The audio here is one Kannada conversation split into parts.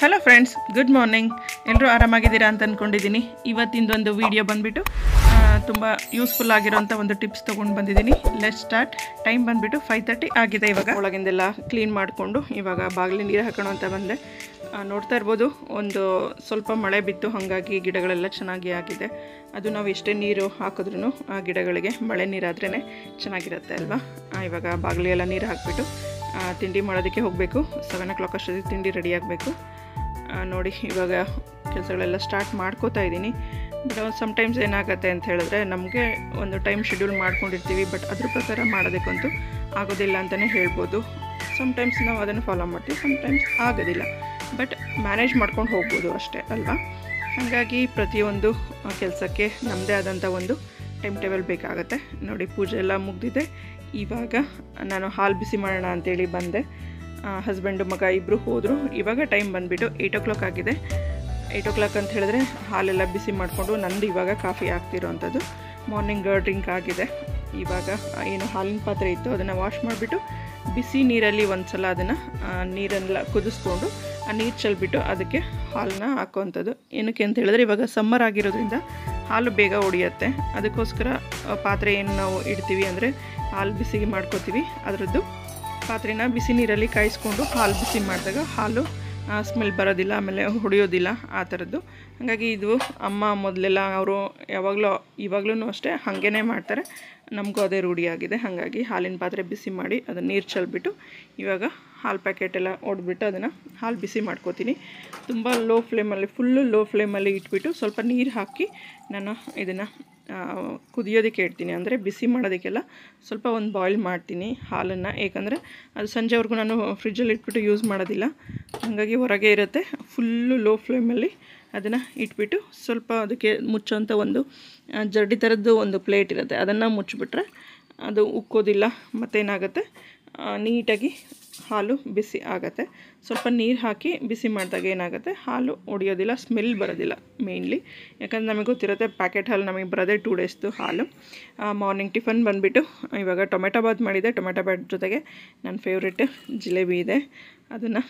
ಹಲೋ ಫ್ರೆಂಡ್ಸ್ ಗುಡ್ ಮಾರ್ನಿಂಗ್ ಎಲ್ಲರೂ ಆರಾಮಾಗಿದ್ದೀರಾ ಅಂತ ಅಂದ್ಕೊಂಡಿದ್ದೀನಿ ಇವತ್ತಿಂದೊಂದು ವಿಡಿಯೋ ಬಂದುಬಿಟ್ಟು ತುಂಬ ಯೂಸ್ಫುಲ್ ಆಗಿರೋಂಥ ಒಂದು ಟಿಪ್ಸ್ ತೊಗೊಂಡು ಬಂದಿದ್ದೀನಿ. ಲೆಟ್ ಸ್ಟಾರ್ಟ್ ಟೈಮ್ ಬಂದುಬಿಟ್ಟು ಫೈವ್ ತರ್ಟಿ ಆಗಿದೆ ಇವಾಗ. ಒಳಗಿಂದೆಲ್ಲ ಕ್ಲೀನ್ ಮಾಡಿಕೊಂಡು ಇವಾಗ ಬಾಗಿಲಿ ನೀರು ಹಾಕೋಣ ಅಂತ ಬಂದೆ. ನೋಡ್ತಾ ಇರ್ಬೋದು, ಒಂದು ಸ್ವಲ್ಪ ಮಳೆ ಬಿತ್ತು, ಹಾಗಾಗಿ ಗಿಡಗಳೆಲ್ಲ ಚೆನ್ನಾಗಿ ಆಗಿದೆ. ಅದು ನಾವು ಎಷ್ಟೇ ನೀರು ಹಾಕಿದ್ರೂ ಆ ಗಿಡಗಳಿಗೆ ಮಳೆ ನೀರಾದ್ರೇ ಚೆನ್ನಾಗಿರುತ್ತೆ ಅಲ್ವಾ? ಇವಾಗ ಬಾಗಿಲಿಗೆಲ್ಲ ನೀರು ಹಾಕಿಬಿಟ್ಟು ತಿಂಡಿ ಮಾಡೋದಕ್ಕೆ ಹೋಗಬೇಕು. ಸೆವೆನ್ ಓ ಕ್ಲಾಕ್ ಅಷ್ಟೊತ್ತಿಗೆ ತಿಂಡಿ ರೆಡಿ ಆಗಬೇಕು. ನೋಡಿ, ಇವಾಗ ಕೆಲಸಗಳೆಲ್ಲ ಸ್ಟಾರ್ಟ್ ಮಾಡ್ಕೋತಾ ಇದ್ದೀನಿ. ಬಟ್ ಸಮ್ಟೈಮ್ಸ್ ಏನಾಗುತ್ತೆ ಅಂತ ಹೇಳಿದ್ರೆ, ನಮಗೆ ಒಂದು ಟೈಮ್ ಶೆಡ್ಯೂಲ್ ಮಾಡ್ಕೊಂಡಿರ್ತೀವಿ ಬಟ್ ಅದ್ರ ಪ್ರಕಾರ ಮಾಡೋದಕ್ಕಂತೂ ಆಗೋದಿಲ್ಲ ಅಂತಲೇ ಹೇಳ್ಬೋದು. ಸಮ್ಟೈಮ್ಸ್ ನಾವು ಅದನ್ನು ಫಾಲೋ ಮಾಡ್ತೀವಿ ಸಮ್ಟೈಮ್ಸ್ ಆಗೋದಿಲ್ಲ. ಬಟ್ ಮ್ಯಾನೇಜ್ ಮಾಡ್ಕೊಂಡು ಹೋಗ್ಬೋದು ಅಷ್ಟೇ, ಅಲ್ವಾ? ಹಾಗಾಗಿ ಪ್ರತಿಯೊಂದು ಕೆಲಸಕ್ಕೆ ನಮ್ಮದೇ ಆದಂಥ ಒಂದು ಟೈಮ್ ಟೇಬಲ್ ಬೇಕಾಗುತ್ತೆ. ನೋಡಿ, ಪೂಜೆ ಎಲ್ಲ ಮುಗ್ದಿದೆ. ಇವಾಗ ನಾನು ಹಾಲು ಬಿಸಿ ಮಾಡೋಣ ಅಂತೇಳಿ ಬಂದೆ. ಹಸ್ಬೆಂಡು ಮಗ ಇಬ್ಬರು ಹೋದರು. ಇವಾಗ ಟೈಮ್ ಬಂದುಬಿಟ್ಟು ಏಯ್ಟ್ ಓ ಕ್ಲಾಕ್ ಆಗಿದೆ. ಏಯ್ಟ್ ಓ ಕ್ಲಾಕ್ ಅಂತ ಹೇಳಿದ್ರೆ ಹಾಲೆಲ್ಲ ಬಿಸಿ ಮಾಡಿಕೊಂಡು ನಂದು ಇವಾಗ ಕಾಫಿ ಆಗ್ತಿರೋವಂಥದ್ದು ಮಾರ್ನಿಂಗ್ ಡ್ರಿಂಕ್ ಆಗಿದೆ. ಇವಾಗ ಏನು ಹಾಲಿನ ಪಾತ್ರೆ ಇತ್ತು ಅದನ್ನು ವಾಶ್ ಮಾಡಿಬಿಟ್ಟು ಬಿಸಿ ನೀರಲ್ಲಿ ಒಂದು ಸಲ ಅದನ್ನು ನೀರನ್ನೆಲ್ಲ ಕುದಿಸ್ಕೊಂಡು ಆ ನೀರು ಚೆಲ್ಬಿಟ್ಟು ಅದಕ್ಕೆ ಹಾಲನ್ನ ಹಾಕೋವಂಥದ್ದು. ಏನಕ್ಕೆ ಅಂತ ಹೇಳಿದ್ರೆ ಇವಾಗ ಸಮ್ಮರ್ ಆಗಿರೋದ್ರಿಂದ ಹಾಲು ಬೇಗ ಒಡೆಯುತ್ತೆ. ಅದಕ್ಕೋಸ್ಕರ ಪಾತ್ರೆ ಏನು ನಾವು ಇಡ್ತೀವಿ ಅಂದರೆ ಹಾಲು ಬಿಸಿಗೆ ಮಾಡ್ಕೋತೀವಿ. ಅದರದ್ದು ಪಾತ್ರೆನ ಬಿಸಿ ನೀರಲ್ಲಿ ಕಾಯಿಸ್ಕೊಂಡು ಹಾಲು ಬಿಸಿ ಮಾಡಿದಾಗ ಹಾಲು ಸ್ಮೆಲ್ ಬರೋದಿಲ್ಲ, ಆಮೇಲೆ ಹೊಡೆಯೋದಿಲ್ಲ ಆ ಥರದ್ದು. ಹಾಗಾಗಿ ಇದು ಅಮ್ಮ ಮೊದಲೆಲ್ಲ ಅವರು ಯಾವಾಗಲೂ ಇವಾಗಲೂ ಅಷ್ಟೇ ಹಾಗೇ ಮಾಡ್ತಾರೆ. ನಮಗೂ ಅದೇ ರೂಢಿಯಾಗಿದೆ. ಹಾಗಾಗಿ ಹಾಲಿನ ಪಾತ್ರೆ ಬಿಸಿ ಮಾಡಿ ಅದನ್ನು ನೀರು ಚೆಲ್ಬಿಟ್ಟು ಇವಾಗ ಹಾಲು ಪ್ಯಾಕೆಟ್ ಎಲ್ಲ ಒಡೆದ್ಬಿಟ್ಟು ಅದನ್ನು ಹಾಲು ಬಿಸಿ ಮಾಡ್ಕೋತೀನಿ. ತುಂಬ ಲೋ ಫ್ಲೇಮಲ್ಲಿ ಫುಲ್ಲು ಲೋ ಫ್ಲೇಮಲ್ಲಿ ಇಟ್ಬಿಟ್ಟು ಸ್ವಲ್ಪ ನೀರು ಹಾಕಿ ನಾನು ಇದನ್ನು ಕುದಿಯೋದಕ್ಕೆ ಇಡ್ತೀನಿ. ಅಂದರೆ ಬಿಸಿ ಮಾಡೋದಕ್ಕೆಲ್ಲ ಸ್ವಲ್ಪ ಒಂದು ಬಾಯ್ಲ್ ಮಾಡ್ತೀನಿ ಹಾಲನ್ನು. ಏಕೆಂದರೆ ಅದು ಸಂಜೆವರೆಗೂ ನಾನು ಫ್ರಿಜ್ಜಲ್ಲಿ ಇಟ್ಬಿಟ್ಟು ಯೂಸ್ ಮಾಡೋದಿಲ್ಲ. ಹಾಗಾಗಿ ಹೊರಗೆ ಇರುತ್ತೆ. ಫುಲ್ಲು ಲೋ ಫ್ಲೇಮಲ್ಲಿ ಅದನ್ನು ಇಟ್ಬಿಟ್ಟು ಸ್ವಲ್ಪ ಅದಕ್ಕೆ ಮುಚ್ಚೋಂಥ ಒಂದು ಜರಡಿ ಥರದ್ದು ಒಂದು ಪ್ಲೇಟ್ ಇರುತ್ತೆ. ಅದನ್ನು ಮುಚ್ಚಿಬಿಟ್ರೆ ಅದು ಉಕ್ಕೋದಿಲ್ಲ, ಮತ್ತೇನಾಗುತ್ತೆ? ನೀಟಾಗಿ ಹಾಲು ಬಿಸಿ ಆಗುತ್ತೆ. ಸ್ವಲ್ಪ ನೀರು ಹಾಕಿ ಬಿಸಿ ಮಾಡಿದಾಗ ಏನಾಗುತ್ತೆ? ಹಾಲು ಒಡೆಯೋದಿಲ್ಲ, ಸ್ಮೆಲ್ ಬರೋದಿಲ್ಲ ಮೇಯ್ನ್ಲಿ ಯಾಕಂದ್ರೆ ನಮಗೆ ಗೊತ್ತಿರುತ್ತೆ ಪ್ಯಾಕೆಟ್ ಹಾಲು ನಮಗೆ ಬರೋದೇ ಟೂ ಡೇಸ್ದು ಹಾಲು. ಮಾರ್ನಿಂಗ್ ಟಿಫನ್ ಬಂದುಬಿಟ್ಟು, ಇವಾಗ ಟೊಮೆಟೊ ಬಾತ್ ಮಾಡಿದೆ. ಟೊಮೆಟೊ ಬಾತ್ ಜೊತೆಗೆ ನನ್ನ ಫೇವ್ರೆಟ್ ಜಿಲೇಬಿ ಇದೆ. ಅದನ್ನು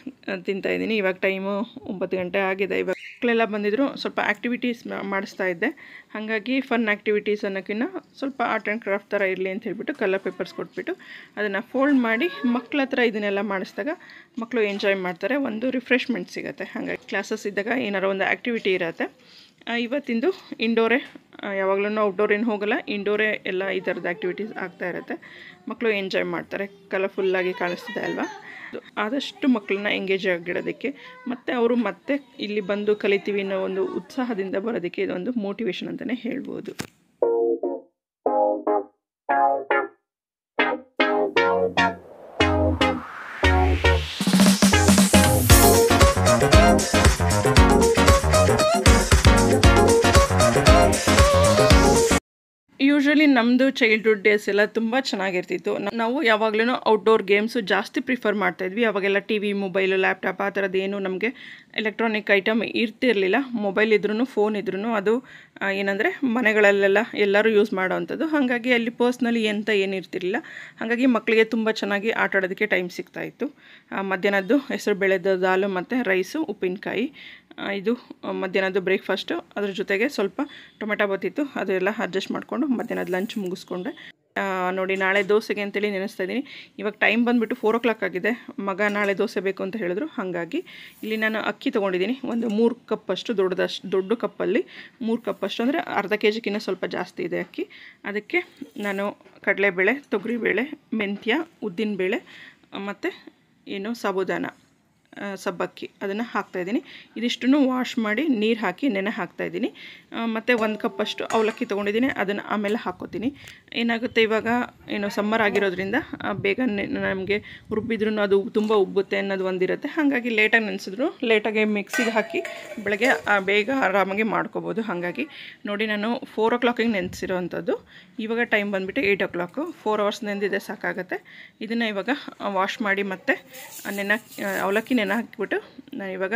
ತಿಂತಾಯಿದ್ದೀನಿ ಇವಾಗ ಟೈಮು ಒಂಬತ್ತು ಗಂಟೆ ಆಗಿದೆ. ಇವಾಗ ಮಕ್ಕಳೆಲ್ಲ ಬಂದಿದ್ರು, ಸ್ವಲ್ಪ ಆ್ಯಕ್ಟಿವಿಟೀಸ್ ಮಾಡಿಸ್ತಾ ಇದ್ದೆ. ಹಾಗಾಗಿ ಫನ್ ಆ್ಯಕ್ಟಿವಿಟೀಸ್ ಅನ್ನೋಕ್ಕಿಂತ ಸ್ವಲ್ಪ ಆರ್ಟ್ ಆ್ಯಂಡ್ ಕ್ರಾಫ್ಟ್ ಥರ ಇರಲಿ ಅಂತ ಹೇಳ್ಬಿಟ್ಟು ಕಲರ್ ಪೇಪರ್ಸ್ ಕೊಟ್ಬಿಟ್ಟು ಅದನ್ನು ಫೋಲ್ಡ್ ಮಾಡಿ ಮಕ್ಕಳ ಹತ್ರ ಇದನ್ನೆಲ್ಲ ಮಾಡಿಸಿದಾಗ ಮಕ್ಕಳು ಎಂಜಾಯ್ ಮಾಡ್ತಾರೆ, ಒಂದು ರಿಫ್ರೆಶ್ಮೆಂಟ್ ಸಿಗುತ್ತೆ. ಹಾಗಾಗಿ ಕ್ಲಾಸಸ್ ಇದ್ದಾಗ ಏನಾರು ಒಂದು ಆ್ಯಕ್ಟಿವಿಟಿ ಇರುತ್ತೆ. ಇವತ್ತಿಂದು ಇಂಡೋರೇ ಯಾವಾಗಲೂ ಔಟ್ಡೋರ್ ಏನು ಹೋಗಲ್ಲ, ಇಂಡೋರೇ ಎಲ್ಲ ಈ ಥರದ ಆ್ಯಕ್ಟಿವಿಟೀಸ್ ಆಗ್ತಾ ಇರುತ್ತೆ. ಮಕ್ಕಳು ಎಂಜಾಯ್ ಮಾಡ್ತಾರೆ, ಕಲರ್ಫುಲ್ಲಾಗಿ ಕಾಣಿಸ್ತಿದೆ ಅಲ್ವಾ? ಆದಷ್ಟು ಮಕ್ಕಳನ್ನ ಎಂಗೇಜ್ ಆಗಿಡೋದಕ್ಕೆ. ಮತ್ತು ಅವರು ಮತ್ತೆ ಇಲ್ಲಿ ಬಂದು ಕಲಿತೀವಿ ಅನ್ನೋ ಒಂದು ಉತ್ಸಾಹದಿಂದ ಬರೋದಕ್ಕೆ ಇದೊಂದು ಮೋಟಿವೇಶನ್ ಅಂತಲೇ ಹೇಳ್ಬೋದು. ಯೂಶ್ವಲಿ ನಮ್ಮದು ಚೈಲ್ಡ್ಹುಡ್ ಡೇಸ್ ಎಲ್ಲ ತುಂಬ ಚೆನ್ನಾಗಿರ್ತಿತ್ತು. ನಾವು ಯಾವಾಗಲೂ ಔಟ್ಡೋರ್ ಗೇಮ್ಸು ಜಾಸ್ತಿ ಪ್ರಿಫರ್ ಮಾಡ್ತಾಯಿದ್ವಿ ಅವಾಗೆಲ್ಲ ಟಿ ವಿ ಮೊಬೈಲು ಲ್ಯಾಪ್ಟಾಪ್ ಆ ಥರದ್ದು ನಮಗೆ ಎಲೆಕ್ಟ್ರಾನಿಕ್ ಐಟಮ್ ಇರ್ತಿರಲಿಲ್ಲ. ಮೊಬೈಲ್ ಇದ್ರೂ ಫೋನ್ ಇದ್ರೂ ಅದು ಏನಂದರೆ ಮನೆಗಳಲ್ಲೆಲ್ಲ ಎಲ್ಲರೂ ಯೂಸ್ ಮಾಡೋವಂಥದ್ದು ಹಾಗಾಗಿ ಅಲ್ಲಿ ಪರ್ಸ್ನಲಿ ಎಂತ ಏನಿರ್ತಿರಲಿಲ್ಲ ಹಾಗಾಗಿ ಮಕ್ಕಳಿಗೆ ತುಂಬ ಚೆನ್ನಾಗಿ ಆಟ ಆಡೋದಕ್ಕೆ ಟೈಮ್ ಸಿಗ್ತಾಯಿತ್ತು ಮಧ್ಯಾಹ್ನದ್ದು ಹೆಸರು ಬೆಳೆದ ದಾಲು ಮತ್ತು ರೈಸು ಉಪ್ಪಿನಕಾಯಿ ಇದು ಮಧ್ಯಾಹ್ನದ್ದು ಬ್ರೇಕ್ಫಾಸ್ಟು ಅದ್ರ ಜೊತೆಗೆ ಸ್ವಲ್ಪ ಟೊಮೆಟೊ ಬತ್ತಿತ್ತು. ಅದೆಲ್ಲ ಅಡ್ಜಸ್ಟ್ ಮಾಡಿಕೊಂಡು ಮಧ್ಯಾಹ್ನದ ಲಂಚ್ ಮುಗಿಸ್ಕೊಂಡೆ. ನೋಡಿ, ನಾಳೆ ದೋಸೆಗೆ ಅಂತೇಳಿ ನೆನೆಸ್ತಾ ಇದ್ದೀನಿ. ಇವಾಗ ಟೈಮ್ ಬಂದುಬಿಟ್ಟು ಫೋರ್ ಓ ಕ್ಲಾಕ್ ಆಗಿದೆ. ಮಗ ನಾಳೆ ದೋಸೆ ಬೇಕು ಅಂತ ಹೇಳಿದ್ರು. ಹಾಗಾಗಿ ಇಲ್ಲಿ ನಾನು ಅಕ್ಕಿ ತೊಗೊಂಡಿದ್ದೀನಿ. ಒಂದು ಮೂರು ಕಪ್ಪಷ್ಟು ದೊಡ್ಡದಷ್ಟು, ದೊಡ್ಡ ಕಪ್ಪಲ್ಲಿ ಮೂರು ಕಪ್ಪಷ್ಟು ಅಂದರೆ ಅರ್ಧ ಕೆ ಜಿಗಿನ್ನ ಸ್ವಲ್ಪ ಜಾಸ್ತಿ ಇದೆ ಅಕ್ಕಿ. ಅದಕ್ಕೆ ನಾನು ಕಡಲೆಬೇಳೆ, ತೊಗರಿಬೇಳೆ, ಮೆಂತ್ಯ, ಉದ್ದಿನಬೇಳೆ ಮತ್ತು ಏನು ಸಾಬುದಾನ. ಸಬ್ಬಕ್ಕಿ ಅದನ್ನು ಹಾಕ್ತಾಯಿದ್ದೀನಿ ಇದಿಷ್ಟನ್ನು ವಾಶ್ ಮಾಡಿ ನೀರು ಹಾಕಿ ನೆನೆ ಹಾಕ್ತಾಯಿದ್ದೀನಿ ಮತ್ತು ಒಂದು ಕಪ್ಪಷ್ಟು ಅವಲಕ್ಕಿ ತೊಗೊಂಡಿದ್ದೀನಿ. ಅದನ್ನು ಆಮೇಲೆ ಹಾಕ್ಕೋತೀನಿ ಏನಾಗುತ್ತೆ ಇವಾಗ? ಏನು ಸಮ್ಮರ್ ಆಗಿರೋದ್ರಿಂದ ಬೇಗ ನಮಗೆ ರುಬ್ಬಿದ್ರೂ ಅದು ತುಂಬ ಉಬ್ಬುತ್ತೆ ಅನ್ನೋದು ಒಂದಿರುತ್ತೆ. ಹಾಗಾಗಿ ಲೇಟಾಗಿ ನೆನೆಸಿದ್ರು. ಲೇಟಾಗಿ ಮಿಕ್ಸಿಗೆ ಹಾಕಿ ಬೆಳಗ್ಗೆ ಬೇಗ ಆರಾಮಾಗಿ ಮಾಡ್ಕೋಬೋದು. ಹಾಗಾಗಿ ನೋಡಿ ನಾನು ಫೋರ್ ಓ ಕ್ಲಾಕಿಗೆ ನೆನೆಸಿರೋವಂಥದ್ದು ಇವಾಗ ಟೈಮ್ ಬಂದುಬಿಟ್ಟು eight o'clock four hours ನೆಂದಿದೆ ಸಾಕಾಗುತ್ತೆ. ಇದನ್ನು ಇವಾಗ ವಾಶ್ ಮಾಡಿ ಮತ್ತೆ ನೆನೆ ಅವಲಕ್ಕಿ ನೆನೆ ಹಾಕಿಬಿಟ್ಟು ನಾನು ಇವಾಗ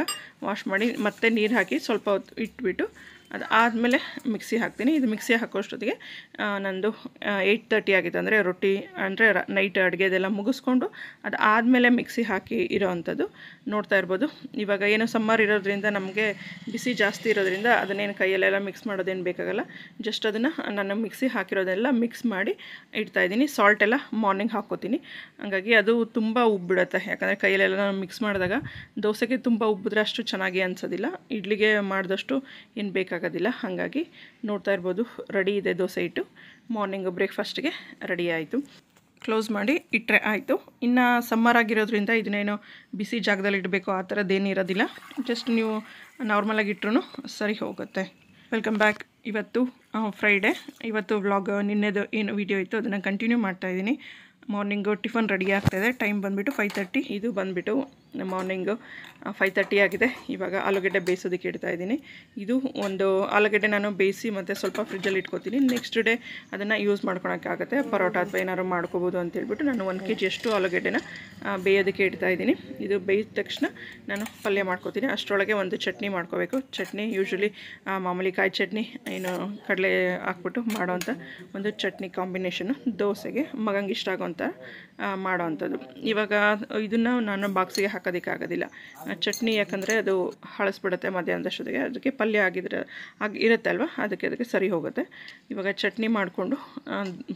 ವಾಶ್ ಮಾಡಿ ಮತ್ತೆ ನೀರು ಹಾಕಿ ಸ್ವಲ್ಪ ಹೊತ್ತು ಇಟ್ಬಿಟ್ಟು ಅದು ಆದಮೇಲೆ ಮಿಕ್ಸಿ ಹಾಕ್ತೀನಿ. ಇದು ಮಿಕ್ಸಿ ಹಾಕೋಷ್ಟೊತ್ತಿಗೆ ನಂದು ಏಯ್ಟ್ ತರ್ಟಿ ಆಗಿತ್ತು ಅಂದರೆ ರೊಟ್ಟಿ ಅಂದರೆ ನೈಟ್ ಅಡುಗೆದೆಲ್ಲ ಮುಗಿಸ್ಕೊಂಡು ಅದು ಆದಮೇಲೆ ಮಿಕ್ಸಿ ಹಾಕಿ ಇರೋ ಅಂಥದ್ದು ನೋಡ್ತಾ ಇರ್ಬೋದು. ಇವಾಗ ಏನೋ ಸಮ್ಮರ್ ಇರೋದ್ರಿಂದ ನಮಗೆ ಬಿಸಿ ಜಾಸ್ತಿ ಇರೋದ್ರಿಂದ ಅದನ್ನೇನು ಕೈಯಲ್ಲೆಲ್ಲ ಮಿಕ್ಸ್ ಮಾಡೋದೇನು ಬೇಕಾಗಲ್ಲ. ಜಸ್ಟ್ ಅದನ್ನು ನಾನು ಮಿಕ್ಸಿ ಹಾಕಿರೋದೆಲ್ಲ ಮಿಕ್ಸ್ ಮಾಡಿ ಇಡ್ತಾಯಿದ್ದೀನಿ ಸಾಲ್ಟ್ ಎಲ್ಲ ಮಾರ್ನಿಂಗ್ ಹಾಕ್ಕೋತೀನಿ ಹಾಗಾಗಿ ಅದು ತುಂಬ ಉಬ್ಬಿಡುತ್ತೆ. ಯಾಕಂದರೆ ಕೈಯಲ್ಲೆಲ್ಲ ನಾನು ಮಿಕ್ಸ್ ಮಾಡಿದಾಗ ದೋಸೆಗೆ ತುಂಬ ಉಬ್ಬಿದ್ರೆ ಅಷ್ಟು ಚೆನ್ನಾಗಿ ಅನ್ಸೋದಿಲ್ಲ. ಇಡ್ಲಿಗೆ ಮಾಡಿದಷ್ಟು ಏನು ಬೇಕಾಗೋದಿಲ್ಲ. ಹಾಗಾಗಿ ನೋಡ್ತಾ ಇರ್ಬೋದು. ರೆಡಿ ಇದೆ ದೋಸೆ ಇಟ್ಟು ಮಾರ್ನಿಂಗ್ ಬ್ರೇಕ್ಫಾಸ್ಟ್ಗೆ ರೆಡಿ ಆಯಿತು. ಕ್ಲೋಸ್ ಮಾಡಿ ಇಟ್ಟರೆ ಆಯಿತು. ಇನ್ನು ಸಮ್ಮರ್ ಆಗಿರೋದ್ರಿಂದ ಇದನ್ನೇನು ಬಿಸಿ ಜಾಗದಲ್ಲಿ ಇಡಬೇಕು. ಆ ಥರದ್ದೇನು ಇರೋದಿಲ್ಲ. ಜಸ್ಟ್ ನೀವು ನಾರ್ಮಲಾಗಿ ಇಟ್ಟರು ಸರಿ ಹೋಗುತ್ತೆ. ವೆಲ್ಕಮ್ ಬ್ಯಾಕ್ ಇವತ್ತು ಫ್ರೈಡೇ ಇವತ್ತು ವ್ಲಾಗ್ ನಿನ್ನೆದು ಏನು ವಿಡಿಯೋ ಇತ್ತು ಅದನ್ನು ಕಂಟಿನ್ಯೂ ಮಾಡ್ತಾಯಿದ್ದೀನಿ ಮಾರ್ನಿಂಗು ಟಿಫನ್ ರೆಡಿ ಆಗ್ತಾಯಿದೆ ಟೈಮ್ ಬಂದುಬಿಟ್ಟು ಫೈವ್ ತರ್ಟಿ ಇದು ಬಂದುಬಿಟ್ಟು ಮಾರ್ನಿಂಗು ಫೈವ್ ತರ್ಟಿ ಆಗಿದೆ. ಇವಾಗ ಆಲೂಗಡ್ಡೆ ಬೇಯಿಸೋದಕ್ಕೆ ಇಡ್ತಾ ಇದ್ದೀನಿ. ಇದು ಒಂದು ಆಲೂಗಡ್ಡೆ ನಾನು ಬೇಯಿಸಿ ಮತ್ತು ಸ್ವಲ್ಪ ಫ್ರಿಜ್ಜಲ್ಲಿ ಇಟ್ಕೊತೀನಿ. ನೆಕ್ಸ್ಟ್ ಡೇ ಅದನ್ನು ಯೂಸ್ ಮಾಡ್ಕೊಳೋಕ್ಕಾಗುತ್ತೆ ಪರೋಟ ಅಥವಾ ಏನಾದ್ರು ಮಾಡ್ಕೋಬೋದು ಅಂತೇಳ್ಬಿಟ್ಟು ನಾನು ಒಂದು ಕೆ ಜಿಯಷ್ಟು ಆಲೂಗಡ್ಡೆನ ಬೇಯೋದಕ್ಕೆ ಇಡ್ತಾ ಇದ್ದೀನಿ. ಇದು ಬೇಯಿದ ತಕ್ಷಣ ನಾನು ಪಲ್ಯ ಮಾಡ್ಕೋತೀನಿ. ಅಷ್ಟರೊಳಗೆ ಒಂದು ಚಟ್ನಿ ಮಾಡ್ಕೋಬೇಕು. ಚಟ್ನಿ ಯೂಶ್ವಲಿ ಮಾಮೂಲಿ ಕಾಯಿ ಚಟ್ನಿ, ಏನು ಕಡಲೆ ಹಾಕ್ಬಿಟ್ಟು ಮಾಡೋವಂಥ ಒಂದು ಚಟ್ನಿ ಕಾಂಬಿನೇಷನು ದೋಸೆಗೆ ಮಗಂಗೆ ಇಷ್ಟ ಆಗೋವಂಥ ಮಾಡೋವಂಥದ್ದು ಇವಾಗ ಇದನ್ನು ನಾನು ಬಾಕ್ಸಿಗೆ ಹಾಕೋದಕ್ಕಾಗೋದಿಲ್ಲ. ಆಗೋದಿಲ್ಲ ಚಟ್ನಿ ಯಾಕಂದರೆ ಅದು ಹಳಸ್ಬಿಡುತ್ತೆ ಮಧ್ಯಾಹ್ನದಷ್ಟೊತ್ತಿಗೆ ಅದಕ್ಕೆ ಪಲ್ಯ ಆಗಿದ್ರೆ ಆಗಿ ಇರುತ್ತೆ ಅಲ್ವಾ? ಅದಕ್ಕೆ ಅದಕ್ಕೆ ಸರಿ ಹೋಗುತ್ತೆ. ಇವಾಗ ಚಟ್ನಿ ಮಾಡಿಕೊಂಡು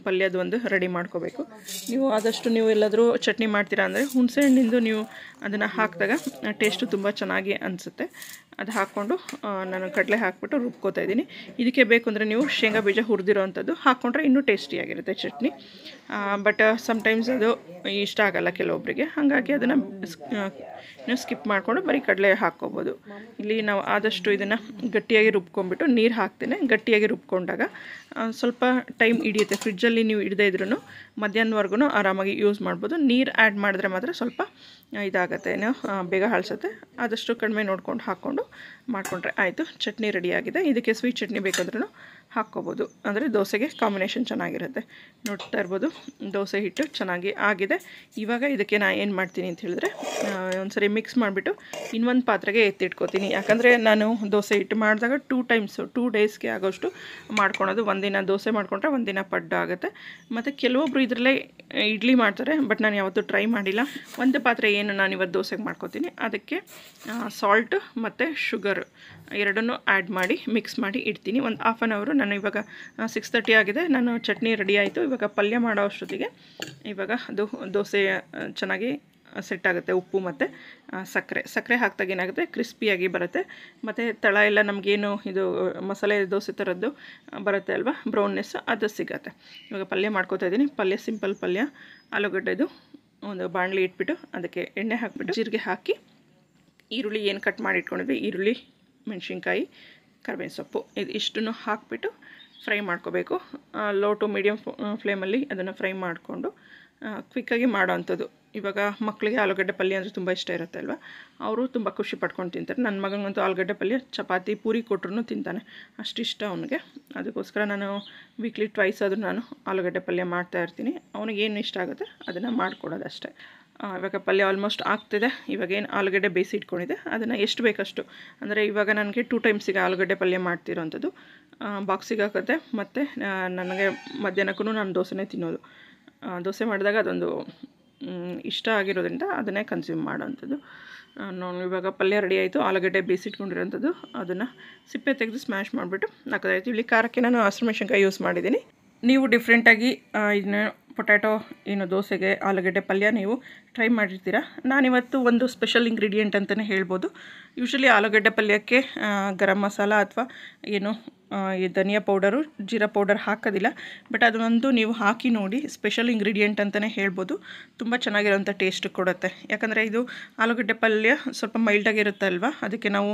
ಪಲ್ಯದ ಒಂದು ರೆಡಿ ಮಾಡ್ಕೋಬೇಕು. ನೀವು ಆದಷ್ಟು ನೀವು ಎಲ್ಲಾದರೂ ಚಟ್ನಿ ಮಾಡ್ತೀರಾ ಅಂದರೆ ಹುಣಸೆ ಹಣ್ಣಿಂದು ನೀವು ಅದನ್ನು ಹಾಕಿದಾಗ ಟೇಸ್ಟು ತುಂಬ ಚೆನ್ನಾಗಿ ಅನಿಸುತ್ತೆ. ಅದು ಹಾಕ್ಕೊಂಡು ನಾನು ಕಡಲೆ ಹಾಕ್ಬಿಟ್ಟು ರುಬ್ಕೋತಾ ಇದ್ದೀನಿ. ಇದಕ್ಕೆ ಬೇಕು ಅಂದರೆ ನೀವು ಶೇಂಗಾ ಬೀಜ ಹುರಿದಿರೋ ಅಂಥದ್ದು ಹಾಕ್ಕೊಂಡ್ರೆ ಇನ್ನೂ ಟೇಸ್ಟಿಯಾಗಿರುತ್ತೆ ಚಟ್ನಿ. ಬಟ್ ಸಮ್ಟೈಮ್ಸ್ ಅದು ಇಷ್ಟ ಆಗಲ್ಲ ಕೆಲವೊಬ್ಬರಿಗೆ ಹಾಗಾಗಿ ಅದನ್ನು ಸ್ಕಿಪ್ ಮಾಡಿಕೊಂಡು ಬರೀ ಕಡಲೆ ಹಾಕ್ಕೋಬೋದು. ಇಲ್ಲಿ ನಾವು ಆದಷ್ಟು ಇದನ್ನು ಗಟ್ಟಿಯಾಗಿ ರುಬ್ಕೊಂಡ್ಬಿಟ್ಟು ನೀರು ಹಾಕ್ತೇನೆ. ಗಟ್ಟಿಯಾಗಿ ರುಬ್ಕೊಂಡಾಗ ಸ್ವಲ್ಪ ಟೈಮ್ ಹಿಡಿಯುತ್ತೆ. ಫ್ರಿಡ್ಜಲ್ಲಿ ನೀವು ಇಡದೇ ಇದ್ರೂ ಮಧ್ಯಾಹ್ನವರೆಗೂ ಆರಾಮಾಗಿ ಯೂಸ್ ಮಾಡ್ಬೋದು. ನೀರು ಆ್ಯಡ್ ಮಾಡಿದ್ರೆ ಮಾತ್ರ ಸ್ವಲ್ಪ ಇದಾಗುತ್ತೆ. ಏನೋ ಬೇಗ ಹಾಳಿಸುತ್ತೆ. ಆದಷ್ಟು ಕಡಿಮೆ ನೋಡ್ಕೊಂಡು ಹಾಕ್ಕೊಂಡು ಮಾಡಿಕೊಂಡ್ರೆ ಆಯಿತು. ಚಟ್ನಿ ರೆಡಿಯಾಗಿದೆ ಇದಕ್ಕೆ ಸ್ವೀಟ್ ಚಟ್ನಿ ಬೇಕಾದ್ರೂ ಹಾಕ್ಕೋಬೋದು. ಅಂದರೆ ದೋಸೆಗೆ ಕಾಂಬಿನೇಷನ್ ಚೆನ್ನಾಗಿರುತ್ತೆ. ನೋಡ್ತಾ ಇರ್ಬೋದು. ದೋಸೆ ಹಿಟ್ಟು ಚೆನ್ನಾಗಿ ಆಗಿದೆ. ಇವಾಗ ಇದಕ್ಕೆ ನಾನು ಏನು ಮಾಡ್ತೀನಿ ಅಂತ ಹೇಳಿದ್ರೆ ಒಂದ್ಸರಿ ಮಿಕ್ಸ್ ಮಾಡಿಬಿಟ್ಟು ಇನ್ನೊಂದು ಪಾತ್ರೆಗೆ ಎತ್ತಿಟ್ಕೋತೀನಿ. ಯಾಕಂದರೆ ನಾನು ದೋಸೆ ಹಿಟ್ಟು ಮಾಡಿದಾಗ ಟೂ ಟೈಮ್ಸು ಟೂ ಡೇಸ್ಗೆ ಆಗೋಷ್ಟು ಮಾಡ್ಕೊಳೋದು. ಒಂದಿನ ದೋಸೆ ಮಾಡಿಕೊಂಡ್ರೆ ಒಂದಿನ ಪಡ್ಡು ಆಗುತ್ತೆ. ಮತ್ತು ಕೆಲವೊಬ್ರು ಇದರಲ್ಲೇ ಇಡ್ಲಿ ಮಾಡ್ತಾರೆ, ಬಟ್ ನಾನು ಯಾವತ್ತೂ ಟ್ರೈ ಮಾಡಿಲ್ಲ. ಒಂದು ಪಾತ್ರೆ ಏನು ನಾನು ಇವತ್ತು ದೋಸೆಗೆ ಮಾಡ್ಕೋತೀನಿ. ಅದಕ್ಕೆ ಸಾಲ್ಟ್ ಮತ್ತು ಶುಗರ್ ಎರಡನ್ನೂ ಆ್ಯಡ್ ಮಾಡಿ ಮಿಕ್ಸ್ ಮಾಡಿ ಇಡ್ತೀನಿ. ಒಂದು ಹಾಫ್ ಆನ್ ಅವರು ನಾನು ಇವಾಗ ಸಿಕ್ಸ್ ತರ್ಟಿ ಆಗಿದೆ. ನಾನು ಚಟ್ನಿ ರೆಡಿ ಆಯಿತು. ಇವಾಗ ಪಲ್ಯ ಮಾಡೋ ಅಷ್ಟೊತ್ತಿಗೆ. ಇವಾಗ ಅದು ದೋಸೆ ಚೆನ್ನಾಗಿ ಸೆಟ್ ಆಗುತ್ತೆ. ಉಪ್ಪು ಮತ್ತು ಸಕ್ಕರೆ. ಸಕ್ಕರೆ ಹಾಕಿದಾಗ ಏನಾಗುತ್ತೆ? ಕ್ರಿಸ್ಪಿಯಾಗಿ ಬರುತ್ತೆ. ಮತ್ತು ತಳ ಎಲ್ಲ ನಮಗೇನು ಇದು, ಮಸಾಲೆ ದೋಸೆ ಥರದ್ದು ಬರುತ್ತೆ ಅಲ್ವಾ? ಬ್ರೌನ್ನೆಸ್ ಅದು ಸಿಗುತ್ತೆ. ಇವಾಗ ಪಲ್ಯ ಮಾಡ್ಕೋತಾ ಇದ್ದೀನಿ. ಪಲ್ಯ ಸಿಂಪಲ್ ಪಲ್ಯ. ಆಲೂಗಡ್ಡೆದು ಒಂದು ಬಾಣಲಿ ಇಟ್ಬಿಟ್ಟು ಅದಕ್ಕೆ ಎಣ್ಣೆ ಹಾಕ್ಬಿಟ್ಟು, ಜೀರಿಗೆ ಹಾಕಿ, ಈರುಳ್ಳಿ ಏನು ಕಟ್ ಮಾಡಿ ಇಟ್ಕೊಂಡಿದ್ವಿ ಈರುಳ್ಳಿ, ಮೆಣಸಿನ್ಕಾಯಿ ಕರಿಬೇವಿನ ಸೊಪ್ಪು ಇದು ಇಷ್ಟನ್ನು ಹಾಕಿಬಿಟ್ಟು ಫ್ರೈ ಮಾಡ್ಕೋಬೇಕು. ಲೋ ಟು ಮೀಡಿಯಮ್ ಫ್ಲೇಮಲ್ಲಿ ಅದನ್ನು ಫ್ರೈ ಮಾಡಿಕೊಂಡು ಕ್ವಿಕ್ಕಾಗಿ ಮಾಡೋ ಅಂಥದ್ದು ಇವಾಗ ಮಕ್ಕಳಿಗೆ ಆಲೂಗಡ್ಡೆ ಪಲ್ಯ ಅಂದರೆ ತುಂಬ ಇಷ್ಟ ಇರುತ್ತೆ ಅಲ್ವಾ? ಅವರು ತುಂಬ ಖುಷಿ ಪಡ್ಕೊಂಡು ತಿಂತಾರೆ. ನನ್ನ ಮಗನಿಗಂತೂ ಆಲೂಗಡ್ಡೆ ಪಲ್ಯ, ಚಪಾತಿ, ಪೂರಿ ಕೊಟ್ರೂ ತಿಂತಾನೆ. ಅಷ್ಟಿಷ್ಟ ಅವನಿಗೆ. ಅದಕ್ಕೋಸ್ಕರ ನಾನು ವೀಕ್ಲಿ ಟ್ವೈಸ್ ಆದರೂ ನಾನು ಆಲೂಗಡ್ಡೆ ಪಲ್ಯ ಮಾಡ್ತಾ ಇರ್ತೀನಿ. ಅವನಿಗೆ ಏನು ಇಷ್ಟ ಆಗುತ್ತೆ ಅದನ್ನು ಮಾಡಿಕೊಡೋದಷ್ಟೇ. ಇವಾಗ ಪಲ್ಯ ಆಲ್ಮೋಸ್ಟ್ ಆಗ್ತಿದೆ. ಇವಾಗ ಏನು ಆಲೂಗಡ್ಡೆ ಬೇಯಿಸಿ ಇಟ್ಕೊಂಡಿದೆ ಅದನ್ನು ಎಷ್ಟು ಬೇಕಷ್ಟು. ಅಂದರೆ ಇವಾಗ ನನಗೆ ಟೂ ಟೈಮ್ಸಿಗೆ ಆಲೂಗಡ್ಡೆ ಪಲ್ಯ ಮಾಡ್ತಿರೋಂಥದ್ದು. ಬಾಕ್ಸಿಗೆ ಹಾಕುತ್ತೆ ಮತ್ತು ನನಗೆ ಮಧ್ಯಾಹ್ನಕ್ಕೂ ನಾನು ದೋಸೆನೇ ತಿನ್ನೋದು. ದೋಸೆ ಮಾಡಿದಾಗ ಅದೊಂದು ಇಷ್ಟ ಆಗಿರೋದ್ರಿಂದ ಅದನ್ನೇ ಕನ್ಸ್ಯೂಮ್ ಮಾಡೋವಂಥದ್ದು ನಾನು ಇವಾಗ ಪಲ್ಯ ರೆಡಿ ಆಯಿತು. ಆಲೂಗಡ್ಡೆ ಬೇಯಿಸಿಟ್ಕೊಂಡಿರೋಂಥದ್ದು ಅದನ್ನು ಸಿಪ್ಪೆ ತೆಗೆದು ಸ್ಮ್ಯಾಶ್ ಮಾಡಿಬಿಟ್ಟು ಹಾಕೋದಾಯ್ತು. ಇಲ್ಲಿ ಖಾರಕ್ಕೆ ನಾನು ಹಸಿಮೆಣ್ಸಿನ್ಕಾಯಿ ಯೂಸ್ ಮಾಡಿದ್ದೀನಿ. ನೀವು ಡಿಫ್ರೆಂಟಾಗಿ ಇದನ್ನ ಪೊಟ್ಯಾಟೊ ಏನು ದೋಸೆಗೆ, ಆಲೂಗಡ್ಡೆ ಪಲ್ಯ ನೀವು ಟ್ರೈ ಮಾಡಿರ್ತೀರ? ನಾನಿವತ್ತು ಒಂದು ಸ್ಪೆಷಲ್ ಇಂಗ್ರೀಡಿಯೆಂಟ್ ಅಂತಲೇ ಹೇಳ್ಬೋದು. ಯೂಶ್ವಲಿ ಆಲೂಗಡ್ಡೆ ಪಲ್ಯಕ್ಕೆ ಗರಂ ಮಸಾಲ ಅಥವಾ ಏನು ಈ ಧನಿಯಾ ಪೌಡರು ಜೀರಾ ಪೌಡರ್ ಹಾಕೋದಿಲ್ಲ. ಬಟ್ ಅದನ್ನೊಂದು ನೀವು ಹಾಕಿ ನೋಡಿ ಸ್ಪೆಷಲ್ ಇಂಗ್ರೀಡಿಯೆಂಟ್ ಅಂತಲೇ ಹೇಳ್ಬೋದು. ತುಂಬ ಚೆನ್ನಾಗಿರೋಂಥ ಟೇಸ್ಟ್ ಕೊಡುತ್ತೆ. ಯಾಕಂದರೆ ಇದು ಆಲೂಗಡ್ಡೆ ಪಲ್ಯ ಸ್ವಲ್ಪ ಮೈಲ್ಡಾಗಿರುತ್ತೆ ಅಲ್ವಾ ಅದಕ್ಕೆ ನಾವು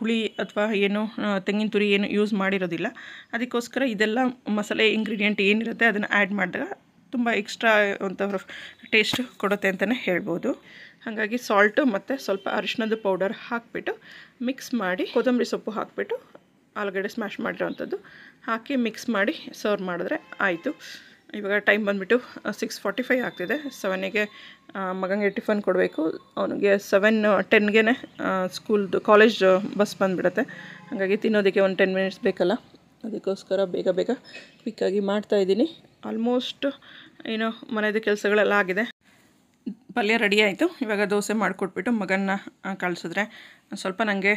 ಹುಳಿ ಅಥವಾ ಏನು ತೆಂಗಿನ ತುರಿ ಏನು ಯೂಸ್ ಮಾಡಿರೋದಿಲ್ಲ. ಅದಕ್ಕೋಸ್ಕರ ಇದೆಲ್ಲ ಮಸಾಲೆ ಇಂಗ್ರೀಡಿಯೆಂಟ್ ಏನಿರುತ್ತೆ ಅದನ್ನು ಆ್ಯಡ್ ಮಾಡಿದಾಗ ತುಂಬ ಎಕ್ಸ್ಟ್ರಾ ಅಂತ ಟೇಸ್ಟ್ ಕೊಡುತ್ತೆ ಅಂತಲೇ ಹೇಳ್ಬೋದು. ಹಾಗಾಗಿ ಸಾಲ್ಟು ಮತ್ತು ಸ್ವಲ್ಪ ಅರಿಶಿನದ ಪೌಡರ್ ಹಾಕಿಬಿಟ್ಟು ಮಿಕ್ಸ್ ಮಾಡಿ, ಕೊತ್ತಂಬರಿ ಸೊಪ್ಪು ಹಾಕಿಬಿಟ್ಟು ಆಲೂಗಡ್ಡೆ ಸ್ಮ್ಯಾಶ್ ಮಾಡಿರೋವಂಥದ್ದು. ಹಾಕಿ ಮಿಕ್ಸ್ ಮಾಡಿ ಸರ್ವ್ ಮಾಡಿದ್ರೆ ಆಯಿತು. ಇವಾಗ ಟೈಮ್ ಬಂದುಬಿಟ್ಟು ಸಿಕ್ಸ್ ಫಾರ್ಟಿ ಫೈವ್ ಆಗ್ತಿದೆ. ಸೆವೆನಿಗೆ ಮಗನಿಗೆ ಟಿಫನ್ ಕೊಡಬೇಕು. ಅವನಿಗೆ ಸೆವೆನ್ ಟೆನ್ಗೆ ಸ್ಕೂಲ್ದು ಕಾಲೇಜ್ ಬಸ್ ಬಂದುಬಿಡುತ್ತೆ. ಹಾಗಾಗಿ ತಿನ್ನೋದಕ್ಕೆ ಒಂದು ಟೆನ್ ಮಿನಿಟ್ಸ್ ಬೇಕಲ್ಲ. ಅದಕ್ಕೋಸ್ಕರ ಬೇಗ ಬೇಗ ಕ್ವಿಕ್ಕಾಗಿ ಮಾಡ್ತಾಯಿದ್ದೀನಿ ಆಲ್ಮೋಸ್ಟ್, ಏನು ಮನೆಯದು ಕೆಲಸಗಳೆಲ್ಲ ಆಗಿದೆ. ಪಲ್ಯ ರೆಡಿ ಆಯಿತು. ಇವಾಗ ದೋಸೆ ಮಾಡಿಕೊಟ್ಬಿಟ್ಟು ಮಗನ್ನ ಕಳಿಸಿದ್ರೆ. ಸ್ವಲ್ಪ ನನಗೆ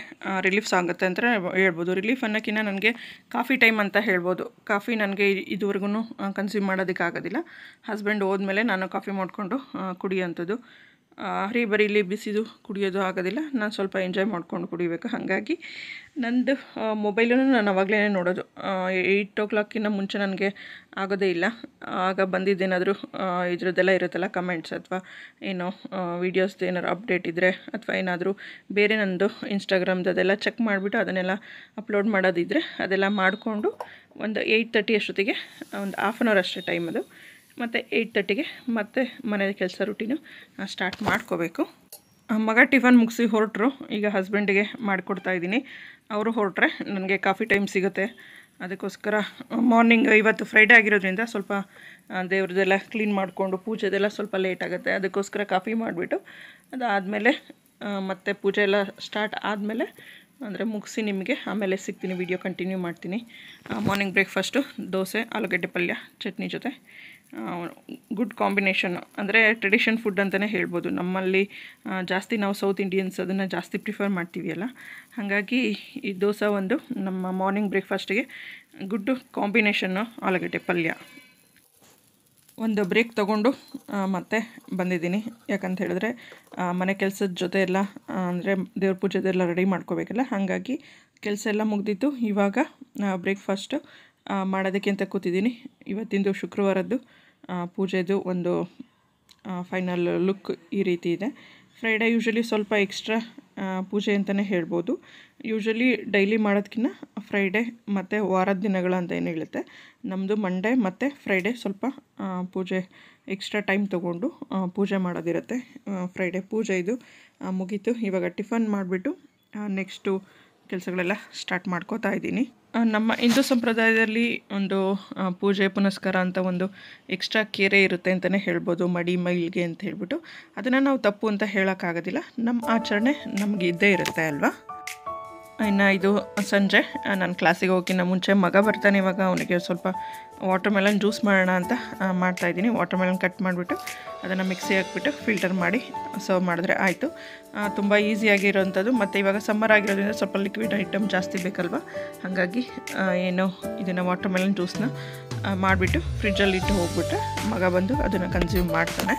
ರಿಲೀಫ್ಸ್ ಆಗುತ್ತೆ ಅಂತ ಹೇಳ್ಬೋದು. ರಿಲೀಫ್ ಅನ್ನೋಕ್ಕಿಂತ ನನಗೆ ಕಾಫಿ ಟೈಮ್ ಅಂತ ಹೇಳ್ಬೋದು. ಕಾಫಿ ನನಗೆ ಇದುವರೆಗೂ ಕನ್ಸ್ಯೂಮ್ ಮಾಡೋದಕ್ಕಾಗೋದಿಲ್ಲ. ಹಸ್ಬೆಂಡ್ ಹೋದ್ಮೇಲೆ ನಾನು ಕಾಫಿ ಮಾಡಿಕೊಂಡು ಕುಡಿಯೋಂಥದ್ದು ಹರಿ ಬರೀಲಿ ಬಿಸಿದು ಕುಡಿಯೋದು ಆಗೋದಿಲ್ಲ. ನಾನು ಸ್ವಲ್ಪ ಎಂಜಾಯ್ ಮಾಡ್ಕೊಂಡು ಕುಡಿಬೇಕು. ಹಾಗಾಗಿ ನಂದು ಮೊಬೈಲನ್ನು ನಾನು ಅವಾಗಲೇ ನೋಡೋದು. ಏಯ್ಟ್ ಓ ಕ್ಲಾಕಿನ ಮುಂಚೆ ನನಗೆ ಆಗೋದೇ ಇಲ್ಲ. ಆಗ ಬಂದಿದ್ದೇನಾದರೂ ಇದರದ್ದೆಲ್ಲ ಇರುತ್ತಲ್ಲ ಕಮೆಂಟ್ಸ್ ಅಥವಾ ಏನೋ ವೀಡಿಯೋಸ್ದು ಏನಾದ್ರು ಅಪ್ಡೇಟ್ ಇದ್ದರೆ ಅಥವಾ ಏನಾದರೂ ಬೇರೆ ನಂದು ಇನ್ಸ್ಟಾಗ್ರಾಮ್ದು ಅದೆಲ್ಲ ಚೆಕ್ ಮಾಡಿಬಿಟ್ಟು ಅದನ್ನೆಲ್ಲ ಅಪ್ಲೋಡ್ ಮಾಡೋದಿದ್ದರೆ ಅದೆಲ್ಲ ಮಾಡಿಕೊಂಡು ಒಂದು ಏಯ್ಟ್ ತರ್ಟಿ ಅಷ್ಟೊತ್ತಿಗೆ, ಒಂದು ಹಾಫ್ ಆನ್ ಅವರ್ ಅಷ್ಟೇ ಟೈಮ್ ಅದು. ಮತ್ತು ಏಯ್ಟ್ ತರ್ಟಿಗೆ ಮತ್ತೆ ಮನೆಯ ಕೆಲಸ ರುಟೀನು ಸ್ಟಾರ್ಟ್ ಮಾಡ್ಕೋಬೇಕು. ಮಗ ಟಿಫನ್ ಮುಗಿಸಿ ಹೊರಟರು, ಈಗ ಹಸ್ಬೆಂಡಿಗೆ ಮಾಡಿಕೊಡ್ತಾ ಇದ್ದೀನಿ. ಅವರು ಹೊರಟ್ರೆ ನನಗೆ ಕಾಫಿ ಟೈಮ್ ಸಿಗುತ್ತೆ. ಅದಕ್ಕೋಸ್ಕರ ಮಾರ್ನಿಂಗ್ ಇವತ್ತು ಫ್ರೈಡೇ ಆಗಿರೋದ್ರಿಂದ ಸ್ವಲ್ಪ ದೇವ್ರದ್ದೆಲ್ಲ ಕ್ಲೀನ್ ಮಾಡಿಕೊಂಡು ಪೂಜೆದೆಲ್ಲ ಸ್ವಲ್ಪ ಲೇಟ್ ಆಗುತ್ತೆ. ಅದಕ್ಕೋಸ್ಕರ ಕಾಫಿ ಮಾಡಿಬಿಟ್ಟು ಅದಾದಮೇಲೆ ಮತ್ತೆ ಪೂಜೆ ಎಲ್ಲ ಸ್ಟಾರ್ಟ್ ಆದಮೇಲೆ ಅಂದರೆ ಮುಗಿಸಿ ನಿಮಗೆ ಆಮೇಲೆ ಸಿಗ್ತೀನಿ ವಿಡಿಯೋ ಕಂಟಿನ್ಯೂ ಮಾಡ್ತೀನಿ. ಮಾರ್ನಿಂಗ್ ಬ್ರೇಕ್ಫಾಸ್ಟು ದೋಸೆ, ಆಲೂಗಡ್ಡೆ ಪಲ್ಯ, ಚಟ್ನಿ ಜೊತೆ. ಗುಡ್ ಕಾಂಬಿನೇಷನ್ ಅಂದರೆ ಟ್ರೆಡಿಷನ್ ಫುಡ್ ಅಂತಲೇ ಹೇಳ್ಬೋದು. ನಮ್ಮಲ್ಲಿ ಜಾಸ್ತಿ ನಾವು ಸೌತ್ ಇಂಡಿಯನ್ಸ್ ಅದನ್ನು ಜಾಸ್ತಿ ಪ್ರಿಫರ್ ಮಾಡ್ತೀವಿ ಅಲ್ಲ? ಹಾಗಾಗಿ ಈ ದೋಸೆ ಒಂದು ನಮ್ಮ ಮಾರ್ನಿಂಗ್ ಬ್ರೇಕ್ಫಾಸ್ಟಿಗೆ ಗುಡ್ ಕಾಂಬಿನೇಷನ್ನು ಆಲೂಗಡ್ಡೆ ಪಲ್ಯ. ಒಂದು ಬ್ರೇಕ್ ತಗೊಂಡು ಮತ್ತೆ ಬಂದಿದ್ದೀನಿ. ಯಾಕಂತ ಹೇಳಿದ್ರೆ ಮನೆ ಕೆಲಸದ ಜೊತೆ ಎಲ್ಲ ಅಂದರೆ ದೇವ್ರ ಪೂಜೆದೆಲ್ಲ ರೆಡಿ ಮಾಡ್ಕೋಬೇಕಲ್ಲ? ಹಾಗಾಗಿ ಕೆಲಸ ಎಲ್ಲ ಮುಗ್ದಿತ್ತು. ಇವಾಗ ಬ್ರೇಕ್ಫಾಸ್ಟು ಮಾಡೋದಕ್ಕೆ ಅಂತ ಕೂತಿದ್ದೀನಿ. ಇವತ್ತಿಂದು ಶುಕ್ರವಾರದ್ದು ಪೂಜೆದು ಒಂದು ಫೈನಲ್ ಲುಕ್ ಈ ರೀತಿ ಇದೆ. ಫ್ರೈಡೇ ಯೂಶ್ವಲಿ ಸ್ವಲ್ಪ ಎಕ್ಸ್ಟ್ರಾ ಪೂಜೆ ಅಂತಲೇ ಹೇಳ್ಬೋದು. ಯೂಶ್ವಲಿ ಡೈಲಿ ಮಾಡೋದಕ್ಕಿಂತ ಫ್ರೈಡೇ ಮತ್ತು ವಾರದ ದಿನಗಳು ಅಂತ ಏನು ಹೇಳುತ್ತೆ. ನಮ್ಮದು ಮಂಡೇ ಮತ್ತು ಫ್ರೈಡೇ ಸ್ವಲ್ಪ ಪೂಜೆ ಎಕ್ಸ್ಟ್ರಾ ಟೈಮ್ ತೊಗೊಂಡು ಪೂಜೆ ಮಾಡೋದಿರುತ್ತೆ. ಫ್ರೈಡೇ ಪೂಜೆ ಇದು ಮುಗೀತು. ಇವಾಗ ಟಿಫನ್ ಮಾಡಿಬಿಟ್ಟು ನೆಕ್ಸ್ಟು ಕೆಲಸಗಳೆಲ್ಲ ಸ್ಟಾರ್ಟ್ ಮಾಡ್ಕೋತಾ ಇದ್ದೀನಿ. ನಮ್ಮ ಹಿಂದೂ ಸಂಪ್ರದಾಯದಲ್ಲಿ ಒಂದು ಪೂಜೆ, ಪುನಸ್ಕಾರ ಅಂತ ಒಂದು ಎಕ್ಸ್ಟ್ರಾ ಕೇರೆ ಇರುತ್ತೆ ಅಂತಲೇ ಹೇಳ್ಬೋದು, ಮಡಿ, ಮೈಲ್ಗೆ ಅಂತ ಹೇಳ್ಬಿಟ್ಟು. ಅದನ್ನು ನಾವು ತಪ್ಪು ಅಂತ ಹೇಳೋಕ್ಕಾಗೋದಿಲ್ಲ. ನಮ್ಮ ಆಚರಣೆ ನಮಗಿದ್ದೇ ಇರುತ್ತೆ ಅಲ್ವಾ? ಇನ್ನು ಇದು ಸಂಜೆ ನಾನು ಕ್ಲಾಸಿಗೆ ಹೋಗಿನ ಮುಂಚೆ ಮಗ ಬರ್ತಾನೆ ಇವಾಗ, ಅವನಿಗೆ ಸ್ವಲ್ಪ ವಾಟರ್ ಮೆಲನ್ ಜ್ಯೂಸ್ ಮಾಡೋಣ ಅಂತ ಮಾಡ್ತಾಯಿದ್ದೀನಿ ವಾಟರ್ ಮೆಲನ್ ಕಟ್ ಮಾಡಿಬಿಟ್ಟು ಅದನ್ನು ಮಿಕ್ಸಿ ಹಾಕ್ಬಿಟ್ಟು ಫಿಲ್ಟರ್ ಮಾಡಿ ಸರ್ವ್ ಮಾಡಿದ್ರೆ ಆಯಿತು. ತುಂಬ ಈಸಿಯಾಗಿರೋವಂಥದ್ದು ಮತ್ತು ಇವಾಗ ಸಮ್ಮರ್ ಆಗಿರೋದ್ರಿಂದ ಸ್ವಲ್ಪ ಲಿಕ್ವಿಡ್ ಐಟಮ್ ಜಾಸ್ತಿ ಬೇಕಲ್ವ? ಹಾಗಾಗಿ ಏನು ಇದನ್ನು ವಾಟರ್ ಮೆಲನ್ ಜ್ಯೂಸ್ನ ಮಾಡಿಬಿಟ್ಟು ಫ್ರಿಜ್ಜಲ್ಲಿ ಇಟ್ಟು ಹೋಗ್ಬಿಟ್ರೆ ಮಗ ಬಂದು ಅದನ್ನು ಕನ್ಸ್ಯೂಮ್ ಮಾಡ್ತಾನೆ.